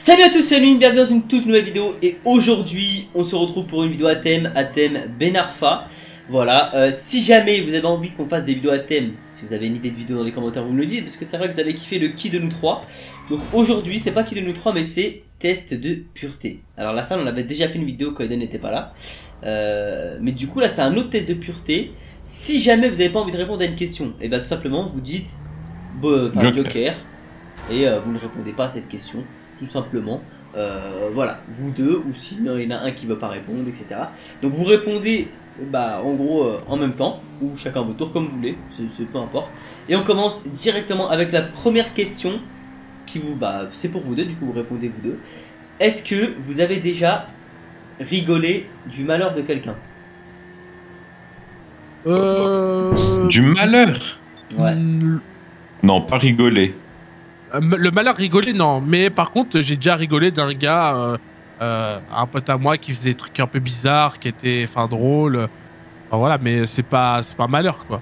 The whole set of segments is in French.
Salut à tous, c'est bienvenue dans une toute nouvelle vidéo et aujourd'hui on se retrouve pour une vidéo à thème, à thème Benarfa. Voilà, euh, si jamais vous avez envie qu'on fasse des vidéos à thème, si vous avez une idée de vidéo dans les commentaires vous me le dites parce que c'est vrai que vous avez kiffé le qui de nous trois. Donc aujourd'hui c'est pas qui de nous trois mais c'est test de pureté. Alors là ça on avait déjà fait une vidéo quand Eden n'était pas là. Euh, mais du coup là c'est un autre test de pureté. Si jamais vous n'avez pas envie de répondre à une question, et bien tout simplement vous dites bah, Joker et euh, vous ne répondez pas à cette question tout simplement. Euh, voilà, vous deux, ou sinon il y en a un qui veut pas répondre, etc. Donc vous répondez bah, en gros euh, en même temps, ou chacun votre tour comme vous voulez, c'est peu importe. Et on commence directement avec la première question, qui vous, bah, c'est pour vous deux, du coup vous répondez vous deux. Est-ce que vous avez déjà rigolé du malheur de quelqu'un? Euh... Du malheur? Ouais. Non, pas rigoler. Euh, le malheur rigolé, non. Mais par contre, j'ai déjà rigolé d'un gars, euh, euh, un pote à moi qui faisait des trucs un peu bizarres, qui étaient, enfin, drôles. Enfin, voilà, mais c'est pas, c'est pas un malheur, quoi.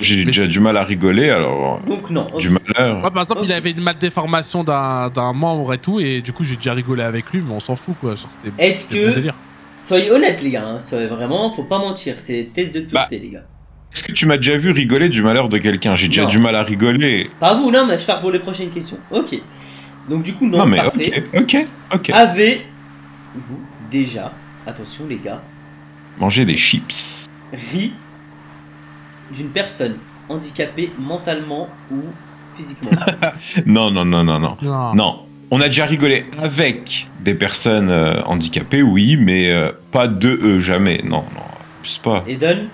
J'ai déjà du mal à rigoler, alors. Donc non. Du malheur. Moi, par exemple, il avait une maldeformation d'un, d'un membre et tout, et du coup, j'ai déjà rigolé avec lui, mais on s'en fout, quoi. Est-ce que. Soyez honnête, les gars, hein, soyez vraiment, faut pas mentir, c'est test de pureté, bah, les gars. Est-ce que tu m'as déjà vu rigoler du malheur de quelqu'un? J'ai déjà du mal à rigoler. Pas vous, non, mais je pars pour les prochaines questions. Ok. Donc du coup, non, non mais parfait. ok, ok, ok. Avez-vous déjà, attention les gars, Manger des chips ri d'une personne handicapée mentalement ou physiquement? Non, non, non, non, non. Non. Non. On a déjà rigolé avec des personnes euh, handicapées, oui, mais euh, pas de eux, jamais. Non, non, plus pas. Eden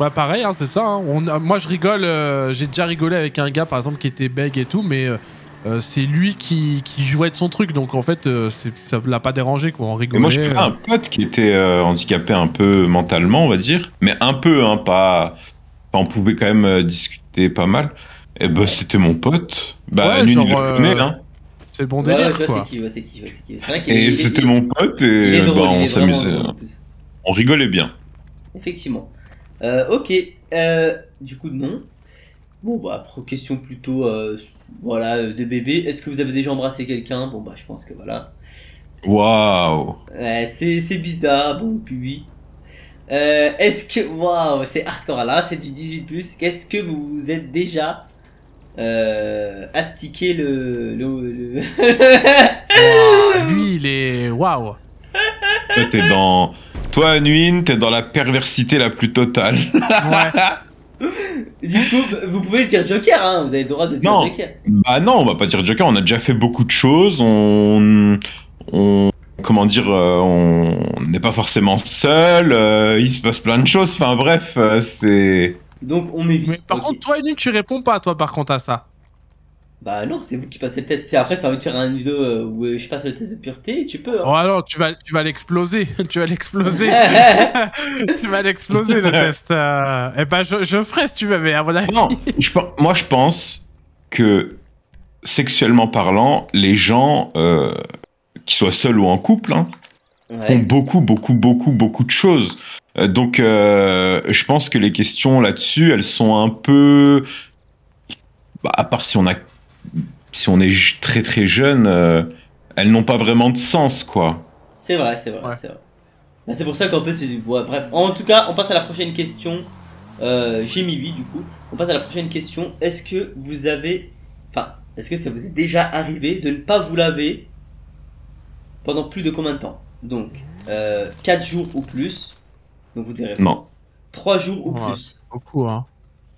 Bah pareil, hein, c'est ça. hein. On a- moi je rigole, euh, j'ai déjà rigolé avec un gars par exemple qui était bègue et tout, mais euh, euh, c'est lui qui, qui jouait de son truc, donc en fait euh, c'est- ça l'a pas dérangé quoi, on Et rigolait. moi, j'ai un pote qui était euh, handicapé un peu mentalement, on va dire, mais un peu, hein, pas. enfin, on pouvait quand même euh, discuter pas mal. Et bah, c'était mon pote. Bah, Ouais, genre, il le euh, connaît, hein. c'est le bon Ouais, ouais, délire je vois quoi. c'est qui, je vois c'est qui, je vois c'est qui. C'est vrai qu'il est- Et est- c'était mon pote, il est et drôle, bah, il est on vraiment s'amusait. drôle, en plus. On rigolait bien. Effectivement. Euh, ok. Euh, du coup, non. Bon, bah, question plutôt euh, voilà, de bébé. Est-ce que vous avez déjà embrassé quelqu'un? Bon, bah, je pense que voilà. Waouh! C'est c'est bizarre, bon, puis oui. Euh, Est-ce que. Waouh, c'est hardcore là, c'est du 18. Est-ce que vous vous êtes déjà. Euh, astiqué le. le, le- Ouah, lui il est waouh. Toi, t'es dans. Toi, Anuine, t'es dans la perversité la plus totale. Ouais. du coup, vous pouvez dire Joker, hein, vous avez le droit de dire Non. Joker. Bah non, on va pas dire Joker, on a déjà fait beaucoup de choses, on... on comment dire, euh, on n'est pas forcément seul, euh, il se passe plein de choses, enfin bref, euh, c'est... Donc, on m'évite. Mais par contre toi Eni, tu réponds pas toi par contre à ça. Bah non, c'est vous qui passez le test. Si après, ça envie de faire une vidéo euh, où euh, je passe le test de pureté, tu peux. Oh Hein. alors tu vas tu vas l'exploser, tu vas l'exploser. tu vas l'exploser le test. Euh... Eh ben je, je ferai si tu veux, mais à mon avis. Non, je moi je pense que, sexuellement parlant, les gens, euh, qui soient seuls ou en couple, hein, Ouais. beaucoup, beaucoup, beaucoup, beaucoup de choses. Euh, donc, euh, je pense que les questions là-dessus, elles sont un peu. Bah, à part si on a, si on est très très jeune, euh, elles n'ont pas vraiment de sens, quoi. C'est vrai, c'est vrai, Ouais. c'est vrai. Bah, c'est pour ça qu'en fait, c'est du. Ouais, bref, en tout cas, on passe à la prochaine question. Euh, J'ai mis 8 du coup. On passe à la prochaine question. Est-ce que vous avez. Enfin, est-ce que ça vous est déjà arrivé de ne pas vous laver pendant plus de combien de temps? Donc, euh, 4 jours ou plus. Donc vous direz. Non, 3 jours ou Ouais, plus. Beaucoup hein.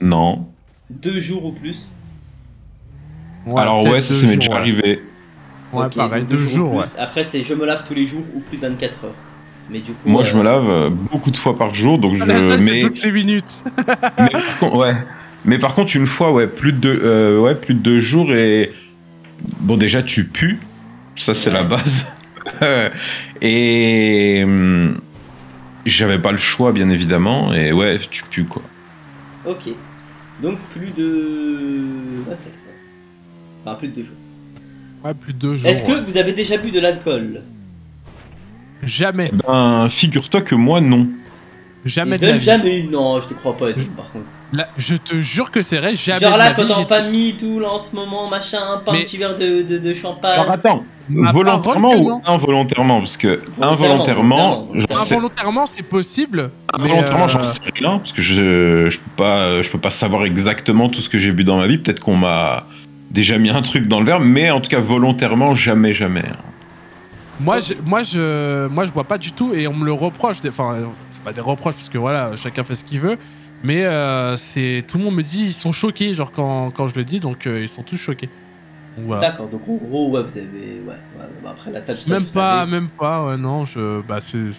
non. 2 jours ou plus. Ouais, Alors ouais, ça m'est jours, déjà ouais. arrivé. Ouais, Ok, pareil, deux ou jours, ouais. plus. Après, c'est je me lave tous les jours ou plus de 24 heures. Mais du coup. Moi, euh, je me lave euh, beaucoup de fois par jour, donc je seule, c'est mets. toutes les minutes. mais par contre, ouais. Mais par contre, une fois, ouais, plus de deux, euh, ouais, plus de deux jours et bon, déjà tu pues, ça c'est Ouais. la base. et hum, j'avais pas le choix, bien évidemment, et ouais, tu pues quoi. Ok. Donc plus de. Enfin, plus de deux jours. Ouais, plus de deux jours. Est-ce que vous avez déjà bu de l'alcool? Jamais, Eh Ben, figure-toi que moi non. jamais de la vie. jamais eu. Non, je te crois pas, Edwin, par contre. Là, je te jure que c'est vrai, jamais Genre de là, la quand t'es en famille, tout, là, en ce moment, machin, pas un petit verre de, de, de champagne. Alors attends, Ma volontairement ou involontairement? Parce que Volontairement, involontairement, volontairement. j'en sais, Involontairement, c'est possible. involontairement, euh, j'en sais rien parce que je je peux pas je peux pas savoir exactement tout ce que j'ai bu dans ma vie. Peut-être qu'on m'a déjà mis un truc dans le verre, mais en tout cas volontairement, jamais, jamais. Moi, je, moi, je, moi, je bois pas du tout et on me le reproche. Enfin, c'est pas des reproches parce que voilà, chacun fait ce qu'il veut. Mais euh, c'est tout le monde me dit ils sont choqués, genre quand, quand je le dis, donc euh, ils sont tous choqués. Voilà. D'accord, donc en gros, ouais, vous avez. Ouais, ouais, bah après la salle, Même je pas, savais. même pas. Ouais, non, je, bah c'est,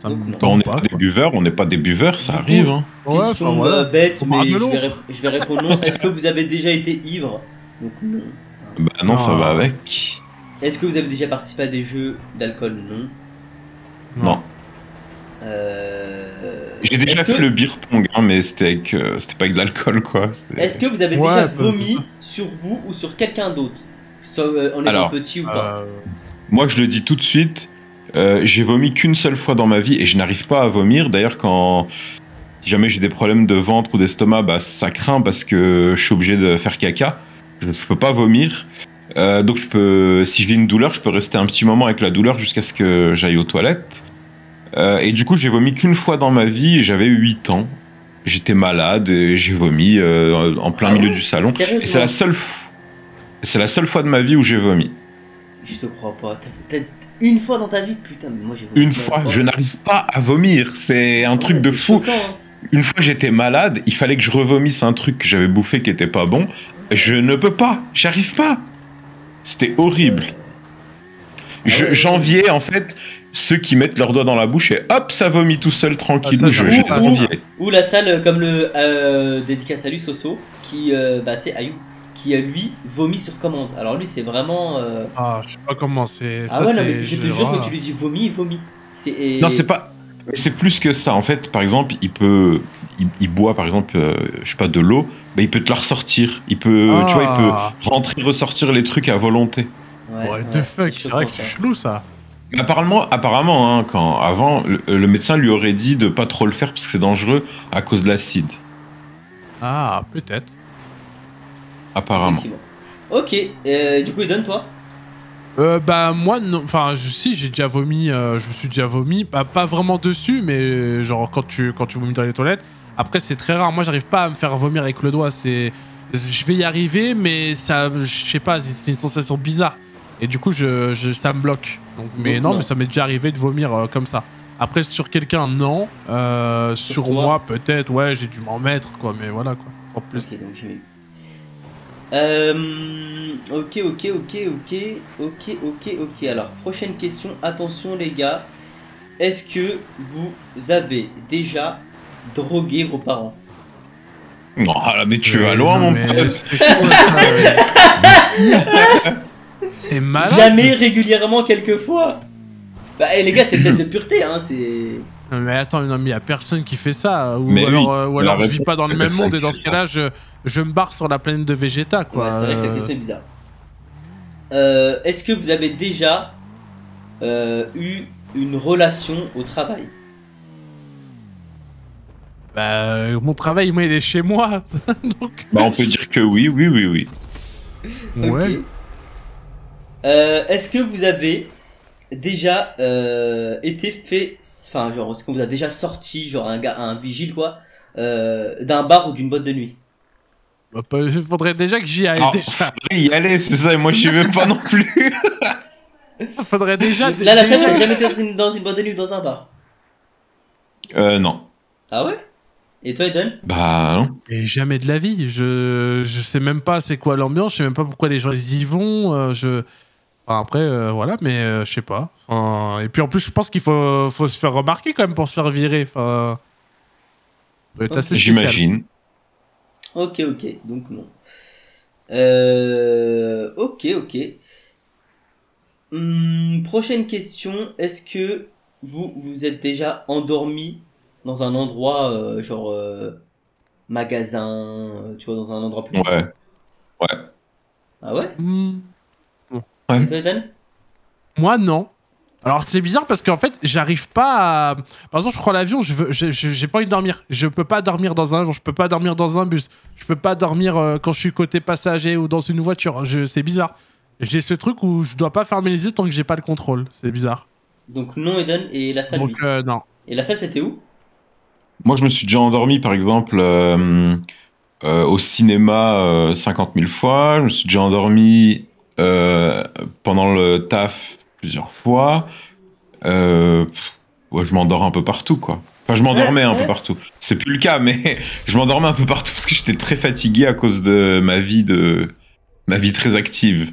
ça Donc, me non. Tente on n'est pas. pas des buveurs, on n'est pas des buveurs, ça arrive. Hein. Ouais, Question enfin, voilà. euh, bête, mais de je vais, je vais répondre non. Est-ce que vous avez déjà été ivre? Donc non. Bah non, ça va avec. Est-ce que vous avez déjà participé à des jeux d'alcool? Non. Non. Euh... J'ai déjà fait que- le beer pong, hein, mais c'était avec, euh, c'était pas avec de l'alcool, quoi. Est-ce que vous avez Ouais, déjà bah, vomi sur vous ou sur quelqu'un d'autre? Soit euh, en étant Alors, petit ou pas? Euh, Moi, je le dis tout de suite, euh, j'ai vomi qu'une seule fois dans ma vie et je n'arrive pas à vomir. D'ailleurs, quand si jamais j'ai des problèmes de ventre ou d'estomac, bah, ça craint parce que je suis obligé de faire caca. Je ne peux pas vomir. Euh, donc, je peux, si j'ai une douleur, je peux rester un petit moment avec la douleur jusqu'à ce que j'aille aux toilettes. Euh, et du coup, j'ai vomi qu'une fois dans ma vie j'avais 8 ans. J'étais malade et j'ai vomi euh, en plein Ah milieu ouais du salon. Et c'est la seule fois. C'est la seule fois de ma vie où j'ai vomi. Je te crois pas. T'as peut-être une fois dans ta vie? Putain, mais moi j'ai vomi Une fois, je n'arrive pas à vomir. C'est un truc de fou. choquant, hein. Une fois, j'étais malade. Il fallait que je revomisse un truc que j'avais bouffé qui était pas bon. Je ne peux pas. J'arrive pas. C'était horrible. Je- Ah. J'enviais en fait ceux qui mettent leurs doigts dans la bouche et hop, ça vomit tout seul tranquille. Ah, ça, je. Ou la salle euh, comme le euh, dédicace à lui, Soso, qui, euh, bah tu sais, Ayou, qui euh, lui vomit sur commande. Alors lui, c'est vraiment. euh, ah, je sais pas comment c'est. Ah ça, ouais, non, mais je te je- jure, quand tu lui dis vomi, il vomit. Et- Non, c'est pas. C'est plus que ça. En fait, par exemple, il peut, il, il boit par exemple, euh, je sais pas, de l'eau, bah, il peut te la ressortir. Il peut, tu vois, il peut Ah. rentrer, ressortir les trucs à volonté. Ouais, Ouais, ouais, de fuck, c'est vrai que c'est chelou ça. Apparemment, apparemment, hein, quand avant, le, le médecin lui aurait dit de pas trop le faire parce que c'est dangereux à cause de l'acide. Ah, peut-être. Apparemment. Ok, euh, du coup, il donne toi? Euh, bah moi non, enfin je, si j'ai déjà vomi, euh, je me suis déjà vomi, pas, pas vraiment dessus, mais genre quand tu quand tu vomis dans les toilettes. Après c'est très rare, moi j'arrive pas à me faire vomir avec le doigt, c'est je vais y arriver, mais ça, je sais pas, c'est une sensation bizarre. Et du coup je, je- ça me bloque. Donc, mais Donc, non, non. mais ça m'est déjà arrivé de vomir euh, comme ça. Après sur quelqu'un non, Euh, Sur moi peut-être, ouais j'ai dû m'en mettre quoi, mais voilà quoi, sans plus. Donc. Euh, ok, ok, ok, ok, ok, ok, ok. Alors, prochaine question. Attention, les gars. Est-ce que vous avez déjà drogué vos parents Non, ah mais tu Euh, vas loin, non, mon pote. T'es malade Jamais, régulièrement, quelquefois Bah, eh, les gars, c'est le test de pureté, hein, c'est. Non, mais attends, non, mais y a personne qui fait ça. Ou Mais alors, oui, euh, ou la alors je vis pas dans le même monde et dans ce cas-là, je, je me barre sur la planète de Vegeta, quoi. Ouais, c'est vrai que la question est bizarre. Euh, Est-ce que vous avez déjà euh, eu une relation au travail? Bah, euh, mon travail, moi, il est chez moi. Donc, Bah, on peut dire que oui, oui, oui, oui. ouais. Euh, Est-ce que vous avez déjà euh, été fait, enfin genre, est-ce qu'on vous a déjà sorti, genre un gars, un vigile quoi, euh, d'un bar ou d'une boîte de nuit? Bah, pas- Il faudrait déjà que j'y aille. Ah, déjà. faudrait y aller, c'est ça, et moi j'y vais pas non plus. faudrait déjà. Là, la scène, t'as jamais été dans une, dans une boîte de nuit ou dans un bar? Euh, non. Ah ouais? Et toi, Eden? Bah, non. Et jamais de la vie. Je, je sais même pas c'est quoi l'ambiance, je sais même pas pourquoi les gens y vont. euh, je... enfin, après, euh, voilà, mais euh, je sais pas. Enfin, et puis en plus, je pense qu'il faut, faut se faire remarquer quand même pour se faire virer. Enfin. J'imagine. Ok, ok, donc non. Euh, ok, ok. Hum, prochaine question. Est-ce que vous vous êtes déjà endormi dans un endroit euh, genre euh, magasin, euh, tu vois, dans un endroit plus Ouais. Ah ouais? Hmm, Et toi, Ethan? Moi, non. Alors, c'est bizarre parce qu'en fait, j'arrive pas à. Par exemple, je prends l'avion, je veux, j'ai pas envie de dormir. Je peux pas dormir dans un avion, je peux pas dormir dans un bus, je peux pas dormir euh, quand je suis côté passager ou dans une voiture. Je- C'est bizarre. J'ai ce truc où je dois pas fermer les yeux tant que j'ai pas le contrôle. C'est bizarre. Donc non Eden et la salle. Donc euh, non. Et la salle c'était où? Moi, je me suis déjà endormi, par exemple, euh, euh, au cinéma euh, 50 000 fois. Je me suis déjà endormi euh, pendant le taf plusieurs fois. Pff, ouais, je m'endors un peu partout, quoi. Enfin, je m'endormais un peu partout. C'est plus le cas, mais je m'endormais un peu partout parce que j'étais très fatigué à cause de ma vie de ma vie très active.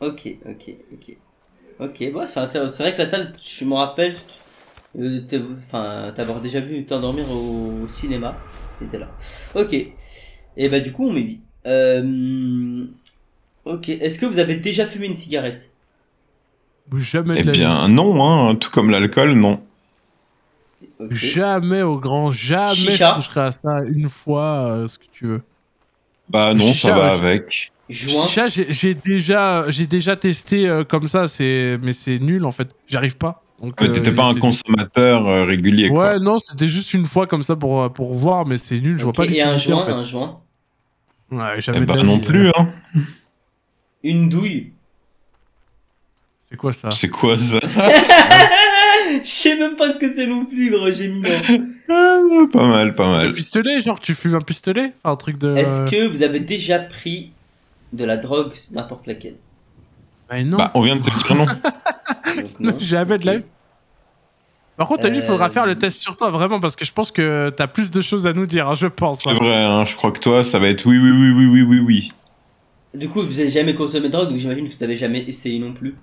Ok, ok, ok. Ok, bon, c'est vrai que la salle, je me rappelle, enfin, t'avoir déjà vu t'endormir au cinéma. T'étais là. Ok. Et bah, du coup, on met 8. Euh... Ok. Est-ce que vous avez déjà fumé une cigarette? Jamais Eh de la vie. bien, non, hein, tout comme l'alcool, non. Jamais au grand jamais Chicha? je toucherai à ça une fois euh, ce que tu veux. Bah non, Chicha, ça va avec. Chicha, j'ai j'ai déjà j'ai déjà testé euh, comme ça, c'est mais c'est nul en fait. J'arrive pas. Donc, Mais euh, t'étais pas un consommateur euh, régulier, quoi. Ouais, non, c'était juste une fois comme ça pour, euh, pour voir, mais c'est nul, je vois Ok, pas Et un joint, en fait. un joint? Ouais, Eh jamais bah la non plus, hein. Une douille. C'est quoi ça? C'est quoi ça? Je sais même pas ce que c'est non plus, gros, j'ai mis là. Ah, Pas mal, pas Un mal. pistolet, genre tu fumes un pistolet? Enfin, un truc de. Est-ce que vous avez déjà pris de la drogue, n'importe laquelle? Bah, non, Bah, on vient de te dire non. Jamais de la. Par contre, t'as vu, il faudra Euh, faire le test sur toi, vraiment, parce que je pense que t'as plus de choses à nous dire, hein, je pense. C'est hein. vrai, hein, je crois que toi, ça va être oui, oui, oui, oui, oui, oui, oui. Du coup, vous avez jamais consommé de drogue, donc j'imagine que vous avez jamais essayé non plus.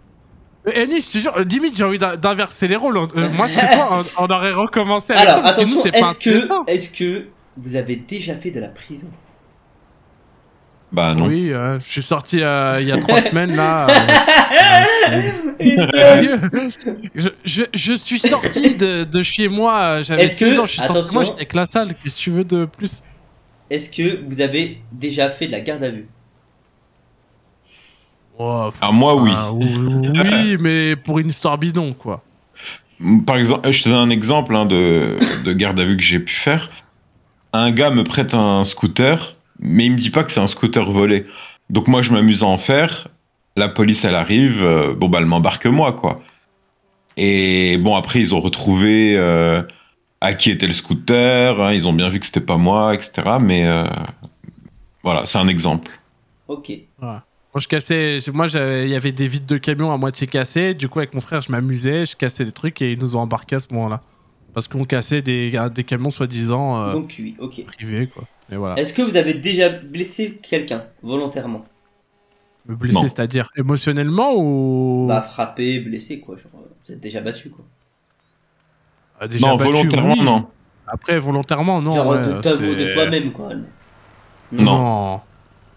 Annie, je te jure, euh, limite, j'ai envie d'in- d'inverser les rôles. Euh, moi, je sais pas, on, on aurait recommencé avec Alors, toi, parce que nous, attention, c'est pas est-ce que vous avez déjà fait de la prison? Bah non. Oui, euh, je suis sorti euh, il y a trois semaines, là. euh, je, je, je suis sorti de, de chez moi, j'avais Est-ce 16 que- ans, je suis sorti de moi, j'étais avec la salle, qu'est-ce que tu veux de plus? Est-ce que vous avez déjà fait de la garde à vue? Ah, moi, oui. Ah, oui, mais pour une histoire bidon, quoi. Par exemple, je te donne un exemple hein, de, de garde à vue que j'ai pu faire. Un gars me prête un scooter, mais il me dit pas que c'est un scooter volé. Donc moi, je m'amuse à en faire. La police, elle arrive. euh, bon, bah, elle m'embarque moi, quoi. Et bon, après, ils ont retrouvé euh, à qui était le scooter. hein, ils ont bien vu que c'était pas moi, etc. Mais euh, voilà, c'est un exemple. Ok. Moi, je cassais, moi, j'avais- il y avait des vitres de camions à moitié cassées. Du coup, avec mon frère, je m'amusais, je cassais des trucs et ils nous ont embarqués à ce moment-là. Parce qu'on cassait des, des camions soi-disant euh, Donc oui, ok. privés, quoi. Et voilà. Est-ce que vous avez déjà blessé quelqu'un volontairement? Me blesser, Non. c'est-à-dire émotionnellement ou. Bah frappé, blessé quoi. Genre, euh, vous êtes déjà battu quoi. Ah, déjà non, battu, volontairement, oui. non. Après, volontairement, non. Genre ouais, de, toi- c'est- de toi-même quoi. Non. Non.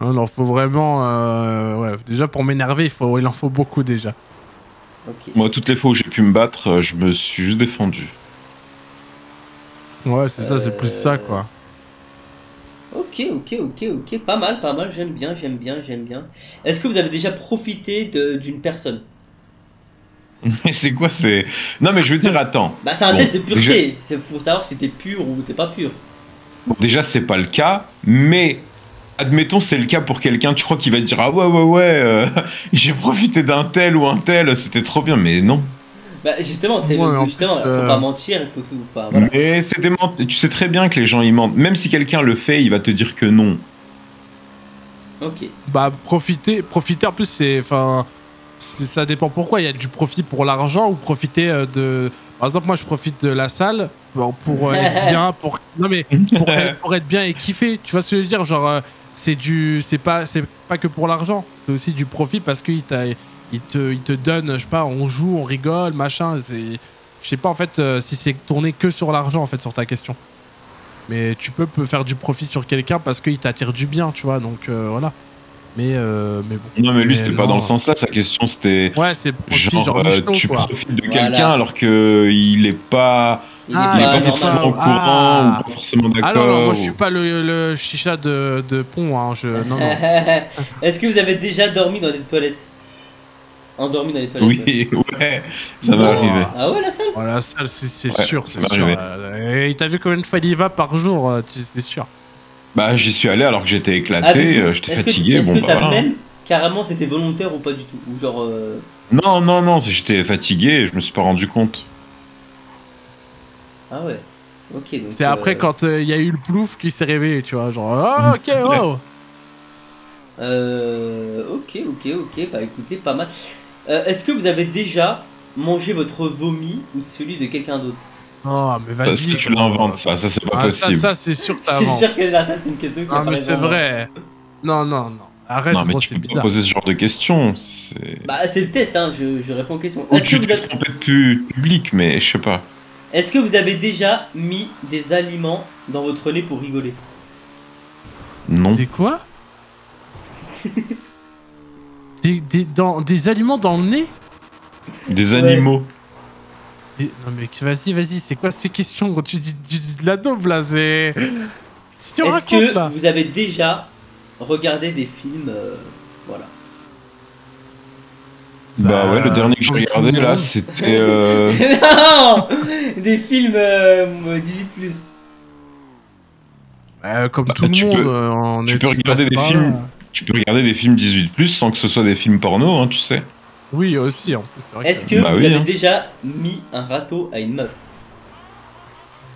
Non, non, faut vraiment. euh, ouais, déjà pour m'énerver, il, faut, il en faut beaucoup déjà. Ok. Moi, toutes les fois où j'ai pu me battre, euh, je me suis juste défendu. Ouais, c'est ça, c'est Euh, plus ça, quoi. Ok, ok, ok, ok. Pas mal, pas mal. J'aime bien, j'aime bien, j'aime bien. Est-ce que vous avez déjà profité de- d'une personne? Mais c'est quoi c'est Non mais je veux dire attends. Bah c'est un Bon, test de pureté. Il faut savoir si t'es pur ou t'es pas pur. Bon, déjà c'est pas le cas, mais admettons c'est le cas pour quelqu'un, tu crois qu'il va dire ah ouais ouais ouais, euh, j'ai profité d'un tel ou un tel, c'était trop bien, mais non. Bah justement, c'est Ouais, le- en justement, plus, faut euh, pas mentir, il faut tout. Enfin, voilà. Mais c'est des ment- tu sais très bien que les gens ils mentent. Même si quelqu'un le fait, il va te dire que non. Ok. Bah, profiter, profiter en plus, c'est. Enfin. Ça dépend pourquoi. Il y a du profit pour l'argent ou profiter euh, de. Par exemple, moi, je profite de la salle pour euh, être bien, pour. Non, mais pour être, pour être bien et kiffer. Tu vois ce que je veux dire? Genre, euh, c'est du. C'est pas, c'est pas que pour l'argent. C'est aussi du profit parce qu'il t'a. Il te, il te donne, je sais pas, on joue, on rigole, machin. C'est. Je sais pas en fait euh, si c'est tourné que sur l'argent en fait sur ta question. Mais tu peux, peux faire du profit sur quelqu'un parce qu'il t'attire du bien, tu vois. Donc euh, voilà. Mais, euh, mais bon. Non mais lui c'était pas dans le sens là. Sa question c'était Ouais, c'est profit, genre, genre, tu quoi. profites de Voilà. quelqu'un alors que il est pas, Il Ah, il est pas forcément au Ah. courant ou pas forcément d'accord. Ah non, non, moi je ou- suis pas le, le chicha de, de pont, hein. Je, non, non. Est-ce que vous avez déjà dormi dans des toilettes? Endormi dans les toilettes Oui ouais, ça m'est Bon. arrivé. Ah ouais, la salle? Voilà, ça, c'est c'est Ouais, sûr, ça c'est m'est sûr. arrivé. Euh, Et t'as vu combien de fois il y va par jour, euh, tu- c'est sûr. Bah j'y suis allé alors que j'étais Ah, éclaté, coup, euh, j'étais est-ce que- fatigué, Est-ce bon que bah t'as voilà. même carrément c'était volontaire ou pas du tout? Ou genre. euh, Non, non, non, c'est- j'étais fatigué et je me suis pas rendu compte. Ah ouais. Ok. donc, C'est après euh, quand euh, il y a eu le plouf qui s'est réveillé, tu vois. Genre, ah, ok, wow. Euh, ok, ok, ok. Bah écoutez, pas mal. Euh, Est-ce que vous avez déjà mangé votre vomi ou celui de quelqu'un d'autre Oh, mais Parce vas-y. que tu l'inventes, ça, ça c'est pas Ah, possible. ça c'est sûr que C'est t'inventes. sûr que là, ça c'est une question qui Ah, mais c'est vrai. Non, non, non. Arrête, non, mais gros, tu c'est pas poser ce genre de questions. C'est... Bah c'est le test, hein. Je, je réponds aux questions. Ou Est-ce que, tu vous te avez... trompé de pu- public, mais je sais pas. Est-ce que vous avez déjà mis des aliments dans votre nez pour rigoler? Non. Des quoi? des, des, dans, des aliments dans le nez Des Ouais. animaux. Des- Non, mais vas-y, vas-y, c'est quoi ces questions tu dis, tu dis de la daube là, c'est. Est-ce que là vous avez déjà regardé des films euh, Voilà. Bah, Bah, ouais, le dernier que j'ai comme tout regardé le là, monde. c'était. euh, non Des films euh, 18 Euh, Comme Bah, tout le tu monde, peux- euh, on tu est peux regarder des films. Tu peux regarder des films 18 sans que ce soit des films porno, hein, tu sais. Oui, aussi, en plus. c'est vrai Est-ce que Bah vous oui, avez hein. déjà mis un râteau à une meuf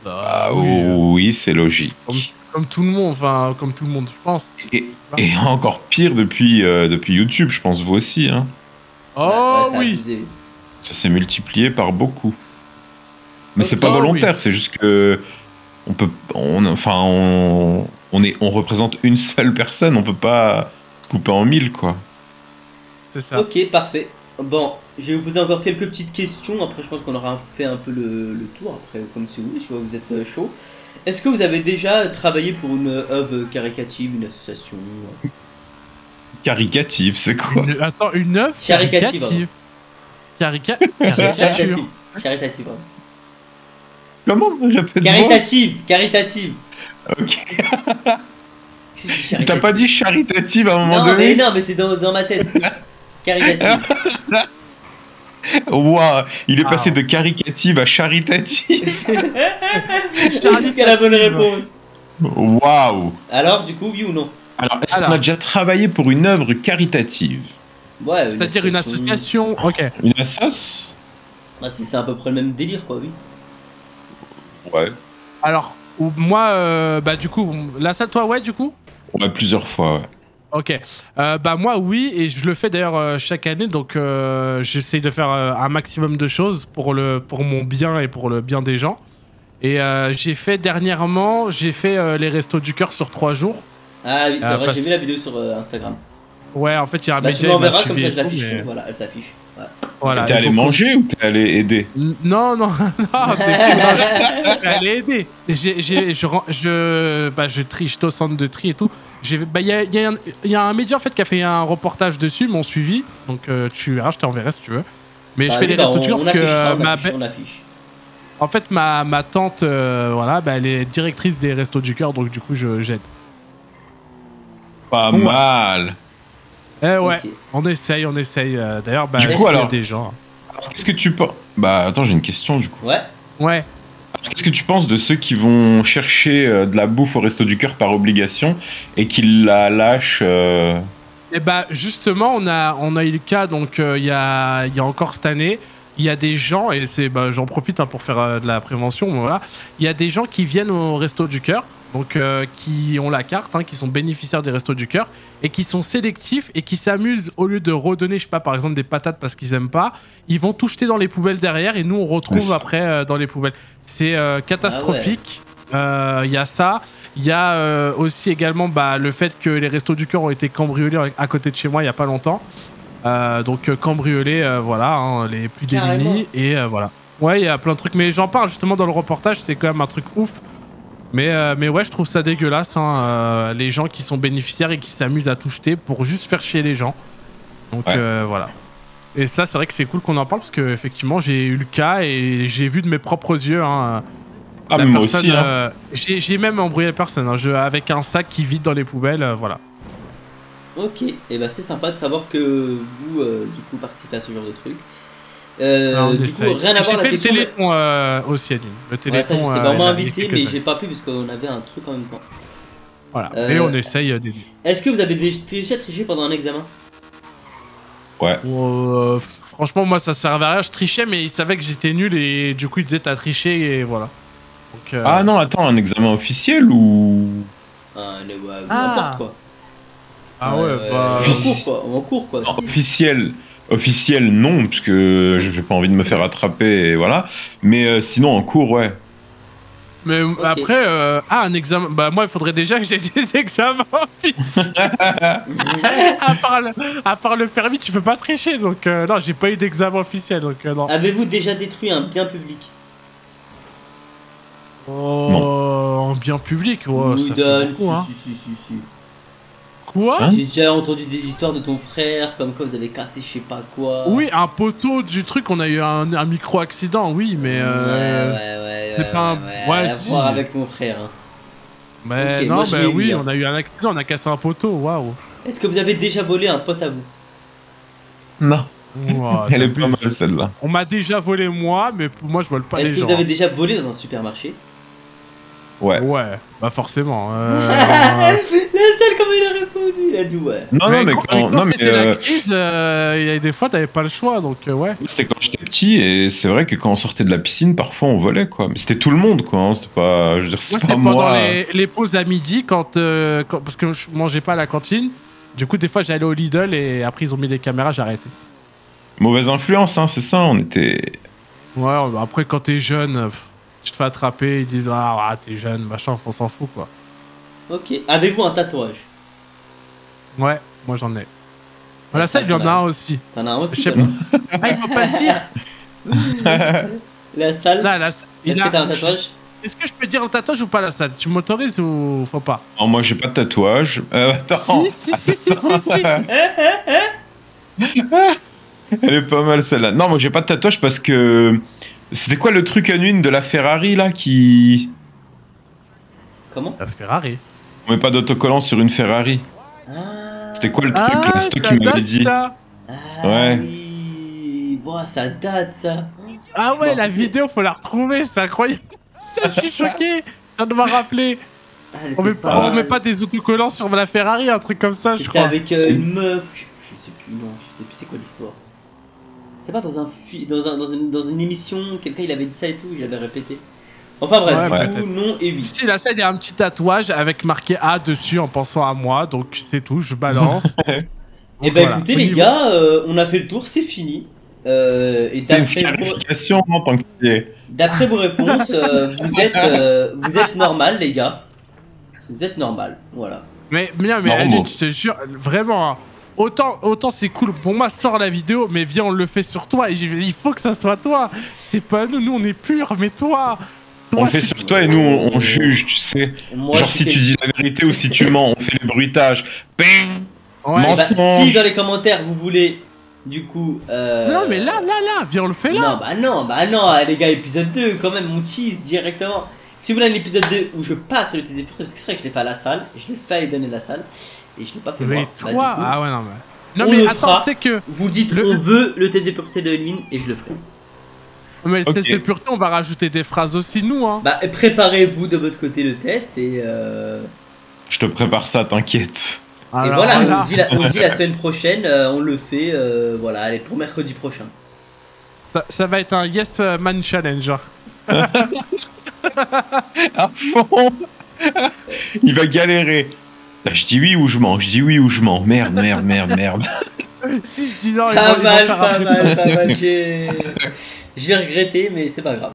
Ah oui, euh, oui, c'est logique. Comme tout le monde, enfin, comme tout le monde, je pense. Et, et encore pire depuis, euh, depuis YouTube, je pense vous aussi. Hein. Oh Ouais, oui abusé. Ça s'est multiplié par beaucoup. Mais c'est pas Oh, volontaire, c'est juste que on peut, on, enfin, on, on est, on représente une seule personne, on peut pas couper en mille, quoi. C'est ça. Ok, parfait. Bon, je vais vous poser encore quelques petites questions. Après, je pense qu'on aura fait un peu le, le tour. Après, comme si vous je vois que vous êtes euh, chaud. Est-ce que vous avez déjà travaillé pour une œuvre caricative, une association? Caricatif, c'est quoi? Une- attends, une œuvre Caricative, caricative. Carica... Caritative. Caricature. Caritative. Comment? Caritative, caritative. Ok. T'as pas dit charitative à un moment Non, mais donné non, mais c'est dans, dans ma tête. Caritative. Waouh, il est passé de caricative à charitative. Jusqu'à la bonne réponse. Waouh. Alors, du coup, oui ou non? Alors, est-ce qu'on a déjà travaillé pour une œuvre caritative? Ouais, C'est-à-dire une association. Ok. Une assoce Bah, c'est c'est à peu près le même délire, quoi, oui. Ouais. Alors, ou- moi, euh, bah, du coup, là, ça, toi, ouais, du coup Ouais, plusieurs fois, ouais. Ok. Euh, bah moi oui et je le fais d'ailleurs euh, chaque année donc euh, j'essaye de faire euh, un maximum de choses pour le pour mon bien et pour le bien des gens. Et euh, j'ai fait dernièrement j'ai fait euh, les restos du cœur sur trois jours. Ah oui, c'est vrai, parce- j'ai vu la vidéo sur euh, Instagram. Ouais en fait il y a un Bah, média m'enverras comme ça je l'affiche. mais- Voilà, elle s'affiche. Voilà. T'es allé manger ou t'es allé aider? Non, non, non, t'es aller aider. J'ai, j'ai, je, je, bah, je trie, j'étais au centre de tri et tout. J'ai, bah, il y a, il y a un- il y a un média en fait qui a fait un reportage dessus, m'ont suivi. Donc euh, tu verras, je t'enverrai si tu veux. Mais Bah, je fais oui, les bah, restos on- du cœur on parce que euh, on ma, affiche, be- on affiche. en fait ma, ma tante, euh, voilà, bah, elle est directrice des restos du cœur, donc du coup je j'aide. Pas Ouais. mal. Eh ouais, on essaye, on essaye. euh, D'ailleurs, bah, Du coup, y a alors- des gens. Qu'est-ce que tu penses Bah attends, j'ai une question du coup. Ouais. Ouais. Qu'est-ce que tu penses de ceux qui vont chercher euh, de la bouffe au resto du cœur par obligation et qui la lâchent euh, Et bah justement, on a, on a eu le cas, donc euh, il y, a, il y a encore cette année, il y a des gens, et c'est, bah, j'en profite hein, pour faire euh, de la prévention, voilà, il y a des gens qui viennent au Resto du Cœur, donc euh, qui ont la carte, hein, qui sont bénéficiaires des Restos du Cœur, et qui sont sélectifs et qui s'amusent, au lieu de redonner, je sais pas, par exemple des patates parce qu'ils aiment pas, ils vont tout jeter dans les poubelles derrière, et nous on retrouve après euh, dans les poubelles. C'est euh, catastrophique, Euh, il y a ça. Il y a euh, aussi également bah, le fait que les restos du cœur ont été cambriolés à côté de chez moi il y a pas longtemps. Euh, donc cambriolés, euh, voilà, hein, les plus démunis et euh, voilà. Ouais, il y a plein de trucs, mais j'en parle justement dans le reportage, c'est quand même un truc ouf. Mais, euh, mais ouais, je trouve ça dégueulasse, hein, euh, les gens qui sont bénéficiaires et qui s'amusent à tout jeter pour juste faire chier les gens. Donc Ouais. euh, voilà. Et ça, c'est vrai que c'est cool qu'on en parle parce que effectivement, j'ai eu le cas et j'ai vu de mes propres yeux. Hein, Ah, la mais moi personne, aussi. hein. euh, j'ai même embrouillé la personne hein, je- avec un sac qui vide dans les poubelles, euh, voilà. Ok, et bah c'est sympa de savoir que vous, euh, du coup, participez à ce genre de truc. Euh, Alors, on du coup, rien à voir J'ai la fait question. le mais- téléthon euh, aussi, Adeline. Le Ouais, téléthon. ça, je sais euh, pas, on m'a invité, mais j'ai pas pu parce qu'on avait un truc en même temps. Voilà. Euh, Et on essaye euh, d'aider. Est-ce que vous avez dé- déjà triché pendant un examen? Ouais. Euh, franchement, moi, ça servait à rien. Je trichais, mais il savait que j'étais nul et du coup, il disait t'as triché et voilà. Donc, euh, Ah non, attends, un examen officiel ou? Ah, ouais, Ah. n'importe quoi. Ah ouais, bah. En Fils- cours quoi, en cours quoi. Officiel, officiel non, parce que j'ai pas envie de me faire attraper et voilà. Mais euh, sinon en cours, ouais. Mais après, euh, ah, un examen. Bah, moi, il faudrait déjà que j'ai des examens officiels. à, part le, à part le permis, tu peux pas tricher. Donc, euh, non, j'ai pas eu d'examen officiel. Donc, euh, non. Avez-vous déjà détruit un bien public? Oh, en bien public, ouais, ça fait beaucoup, hein. si, si, si, si. Quoi Hein J'ai déjà entendu des histoires de ton frère, comme quoi vous avez cassé je sais pas quoi. Oui, un poteau du truc, on a eu un, un micro-accident, oui, mais. Euh... Ouais, ouais, ouais. c'est ouais, pas un- ouais, ouais, rien à si. voir avec ton frère. hein. Mais non, moi, mais oui, hein. on a eu un accident, on a cassé un poteau, waouh. Est-ce que vous avez déjà volé un pote à vous? Non, Ouah, elle est pas mal celle-là. On m'a déjà volé moi, mais pour moi je vole pas Est-ce les que gens. vous avez déjà volé dans un supermarché? Ouais. Ouais, bah forcément. euh, La seule comment il a répondu, il a dit ouais. Non, non, mais quand, quand, quand non, mais c'était euh, la crise, euh, il y a des fois t'avais pas le choix, donc euh, ouais. c'était quand j'étais petit et c'est vrai que quand on sortait de la piscine, parfois on volait quoi. Mais c'était tout le monde quoi. hein, C'était pas, je veux dire, Moi pas pendant moi. les, les pauses à midi, quand, euh, quand- parce que je mangeais pas à la cantine. Du coup, des fois j'allais au Lidl et après ils ont mis des caméras, j'ai arrêté. Mauvaise influence, hein, c'est ça. On était. Ouais, bah, après quand t'es jeune, euh, pff, tu te fais attraper, ils disent ah, ah, t'es jeune, machin, on s'en fout quoi. Ok. Avez-vous un tatouage? Ouais, moi j'en ai. Ah, la ça, salle, il y en a un aussi. T'en as un aussi Je sais toi Ah, il faut pas le dire. La salle Là, il Est-ce a- que t'as un tatouage? Est-ce que je peux dire le tatouage ou pas la salle? Tu m'autorises ou faut pas? Non, moi j'ai pas de tatouage. Euh, attends. Si, si, si, si, si, si. Elle est pas mal celle-là. Non, moi j'ai pas de tatouage parce que. C'était quoi le truc à une de la Ferrari là qui. Comment La Ferrari. On met pas d'autocollant sur une Ferrari. Ah. C'était quoi le truc Ah, là C'est toi qui m'avais dit. ça. Ah Ouais. oui. Bon, ça date ça. Ah ouais, m'en la vidéo, faut la retrouver, c'est incroyable. Ça, je suis choqué. Je viens de me rappeler. Ah, On met pas, on met pas des autocollants sur la Ferrari, un truc comme ça, je C'était crois. avec euh, une meuf, je, je sais plus, non, je sais plus c'est quoi l'histoire. C'était pas dans un dans, un, dans, une, dans une émission, quelqu'un il avait dit ça et tout, il avait répété. Enfin bref, Ouais, du coup, peut-être. non et oui. Si, la salle, il y a un petit tatouage avec marqué A dessus en pensant à moi, donc c'est tout, je balance. Et Donc bah voilà. écoutez les gars, euh, on a fait le tour, c'est fini. Euh, et une d'après vos, réponses, euh, vous êtes euh, vous êtes normal les gars. Vous êtes normal, voilà. Mais, mais, non, mais Normaux. Aline, je te jure, vraiment, hein, autant, autant c'est cool. Pour moi, sors la vidéo, mais viens, on le fait sur toi. Et j'ai- il faut que ça soit toi. C'est pas nous, nous on est purs, mais toi. On le fait sur toi et nous on, on juge, tu sais. Moi, Genre si tu dis la vérité ou si tu mens, on fait le bruitage. Ouais. Bah, si dans les commentaires vous voulez, du coup. Euh... Non, mais là, là, là, viens, on le fait là. Non, bah non, bah non, les gars, épisode 2, quand même, mon cheese directement. Si vous voulez un épisode 2 où je passe le TZ parce que c'est vrai que je l'ai fait à la salle, je l'ai fait à Eden la salle, et je l'ai pas fait mais moi. Bah, toi, du coup, ah ouais, non, mais. Non, on mais le attends, fera. tu sais que. Vous dites, Le- on veut le TZ pureté de Halloween, et je le ferai. Mais le test de pureté, on va rajouter des phrases aussi, nous, hein. Bah, préparez-vous de votre côté le test, et euh... Je te prépare ça, t'inquiète. et voilà, là, on se dit la, on se dit la semaine prochaine, euh, on le fait, euh, voilà, allez, pour mercredi prochain. ça, ça va être un Yes Man Challenge. À fond Il va galérer. Je dis oui ou je mens, je dis oui ou je mens. Merde, merde, merde, merde. si je dis non, Pas mal, faire un pas mal, pas mal, j'ai... Je vais regretter, mais c'est pas grave.